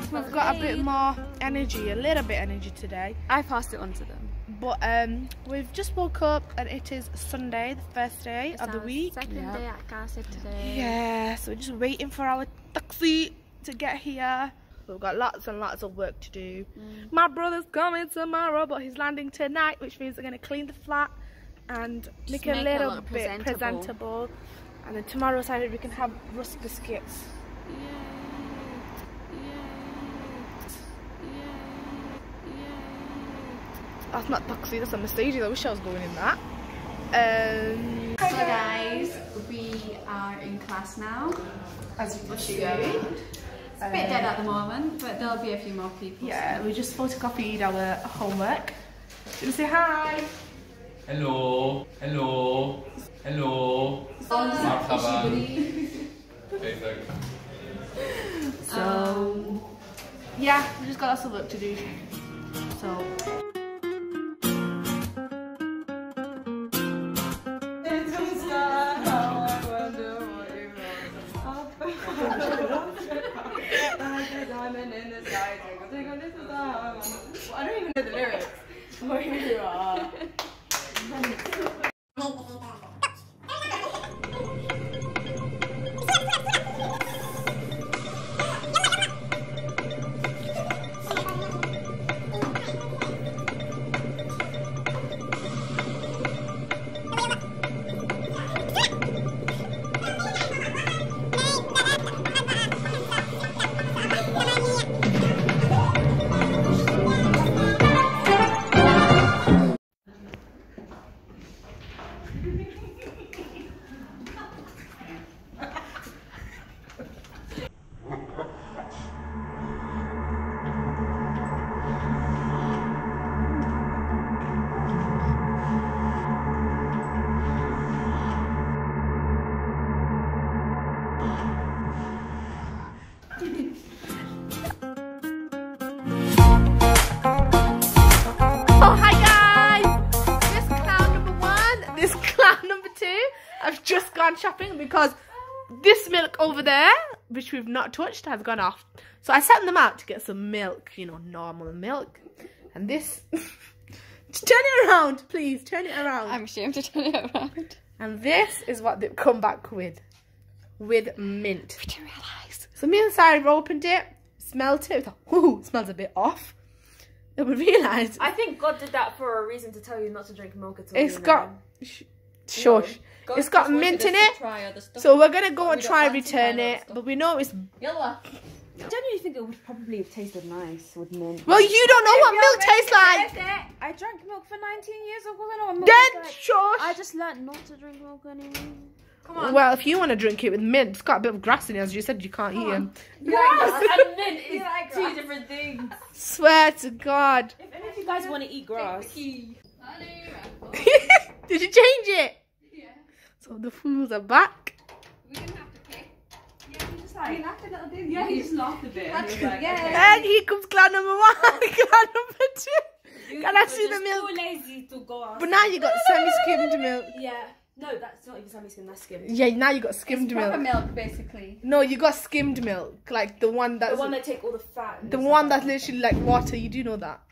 picture. Like we've got a bit more energy, a little bit energy today. I passed it on to them. But um, we've just woke up and it is Sunday, the first day of the week. Second yeah. day at Qasid today. yeah, so we're just waiting for our taxi to get here. We've got lots and lots of work to do. Mm. My brother's coming tomorrow, but he's landing tonight, which means we're going to clean the flat and make it a little bit presentable. presentable. And then tomorrow Saturday we can have rusk biscuits. that's not taxi, that's a Mercedes. I wish I was going in that. Um, Hi guys, we are in class now. As you can see. It's a bit dead at the um, moment, but there'll be a few more people. Yeah, soon. we just photocopied our homework. Do you say hi? Hello. Hello. Hello. Marhaban. so, yeah, we just got lots of work to do. So. I don't even know the lyrics. gone shopping because this milk over there, which we've not touched, has gone off. So I sent them out to get some milk, you know, normal milk. And this, turn it around, please, turn it around. I'm ashamed to turn it around. And this is what they've come back with. With mint. I didn't realise. So me and Sarah opened it, smelled it, we thought, ooh, smells a bit off. Then we realised I think God did that for a reason to tell you not to drink milk at all. it's you know? got, sh- shush, God it's got mint in it. Try other stuff. So we're gonna go and try fancy return it, but we know it's. Yalla. I genuinely think it would probably have tasted nice with mint. Well, you don't know what milk tastes like. I drank milk for 19 years. Of course I know what milk Then tastes shush. I just learned not to drink milk anymore. Come on. Well, if you want to drink it with mint, it's got a bit of grass in it, as you said. You can't eat it. Grass and mint is like two different things. Swear to God. If any of you guys want to eat grass, Did you change it? Yeah. So the fools are back. We didn't have to pay. Yeah, he just laughed a bit. and he was like, And here comes clan number one, oh. clan number two. Can I see the milk? Too milk? lazy to go out. But now you got semi-skimmed milk. Yeah. No, that's not even semi skim. That's skimmed. Yeah, now you got skimmed Proper milk. milk, basically. No, you got skimmed milk, like the one The that's one that take all the fat. the one that's literally like water. You do know that.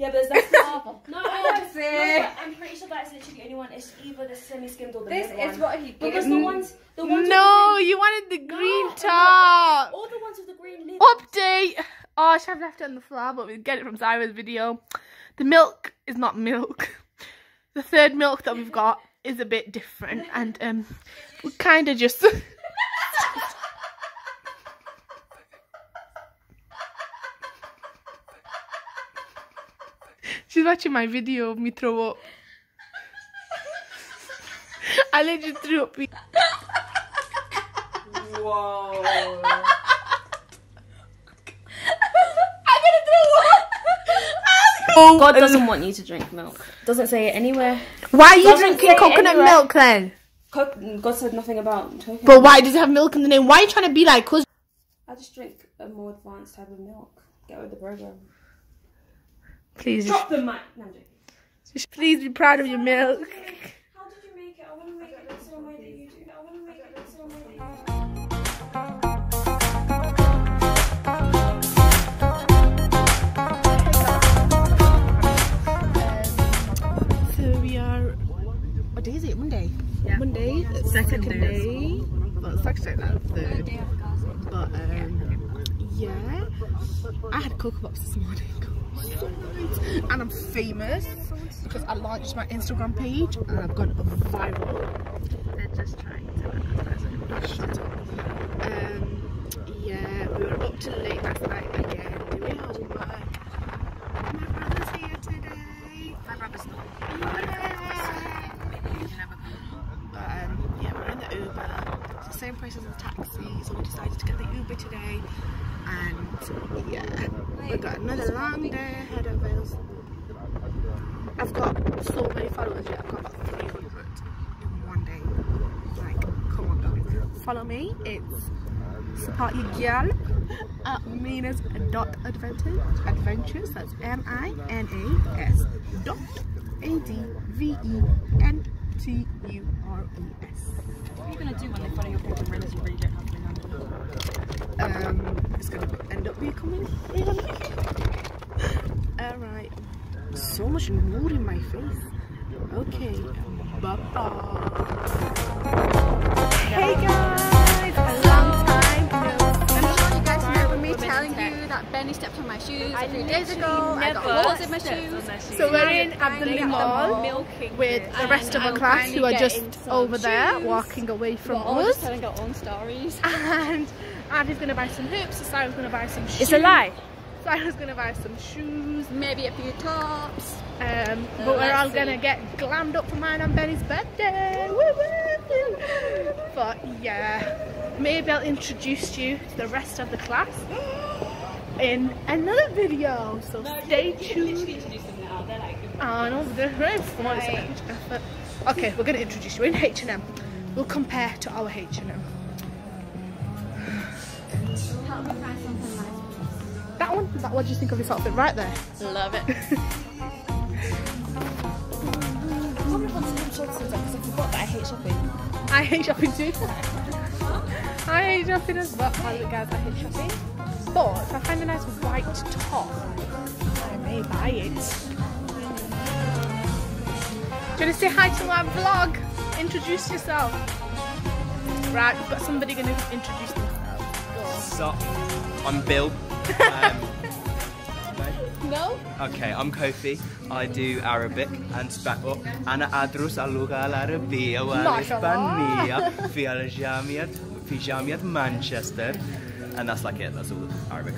Yeah, but that's not. Awful. No, no, no, but I'm pretty sure that's literally the only one. It's either the semi-skimmed or the This is one. what he Because gave the me. ones, the ones. No, with you wanted the the green No, top. All the ones with the green lid. Update. Oh, I should have left it on the floor, but we get it from Zyra's video. The milk is not milk. The third milk that we've got is a bit different, and um, we kind of just. She's watching my video of me throw up. I literally threw up. Whoa. I'm gonna throw up. Oh, God doesn't want you to drink milk. Doesn't say it anywhere. Why are you Doesn't drinking coconut anywhere. milk then? Co- God said nothing about talking. But why does it have milk in the name? Why are you trying to be like cuz? I just drink a more advanced type of milk. Get with the program. Please. Drop. No, Please be proud of your milk. How did you make it? I want to make it the same way that you. I want to make it the same way that you. What day is it? Monday? Monday, second, second day. day. Well, second day. But, um, yeah. I had Cocoa Pops this morning. And I'm famous because I launched my Instagram page and I've gone viral. They're just trying to shut up. Um, yeah, we were up till late last night again doing homework. My brother's here today. My brother's not. But um, yeah, we're in the Uber. It's the same price as a taxi, so we decided to get the Uber today. And yeah, we've another long day ahead. I've got so many followers yet. I've got about 300 in one day. Like, come on, guys. Follow me. It's support your girl at Mina's dot adventures. Adventures. That's M I N A S dot A D V E N T U R E S. What are you going to do when they follow your page and realise you really don't have any number? Um, it's gonna end up becoming. Alright. So much mood in my face. Okay. Bye bye. Hey guys! A long time no I'm sure you guys remember me telling you that Benny stepped on my shoes a few days ago. I got holes in my shoes. So we're in Abdali Mall with the rest of the And class who are just over there walking away from We're all just us. telling our own stories. And Abby's gonna buy some hoops, Sarah's gonna buy some shoes. It's a lie. Sarah's gonna buy some shoes. Maybe a few tops. Um, Uh, but we're all see. gonna get glammed up for mine and Benny's birthday. Woo woo! But yeah, maybe I'll introduce you to the rest of the class in another video. So stay tuned. I know they're very funny. Okay, we're gonna introduce you in H and M. We'll compare to our H That what do you think of this outfit right there? Love it. I hate shopping too. I hate shopping as well. Oh, look, guys, I hate shopping. But if I find a nice white top, I may buy it. Do you want to say hi to my vlog? Introduce yourself. Right, we've got somebody going to introduce themselves. So, I'm Bill. Um, No? okay, I'm Kofi. I do Arabic and Spanish. أنا أدرس اللغة العربية والإسبانية في الجامعة في جامعة مانشستر. And that's like it. That's all Arabic.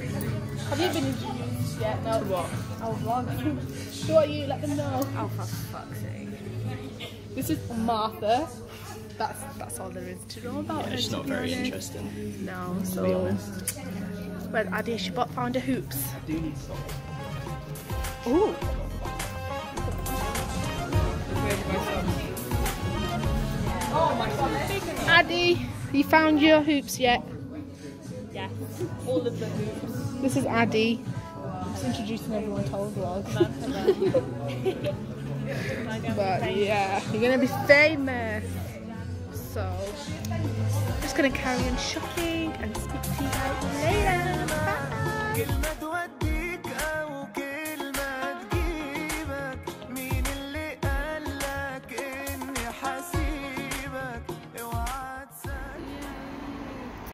Have you been introduced yet? No. what? Our vlog. Who are you? Let them know. Oh, for fuck's sake. This is Martha. That's that's all there is to know about her. It's to not be very honest. interesting. No, To be so honest. well, Adi Shabbat found a hoops. Ooh. Addy, you found your hoops yet? Yeah. All of the hoops. This is Addy. Just introducing everyone to our vlog. but yeah, you're gonna be famous. So, just gonna carry on shopping and speak to you guys later.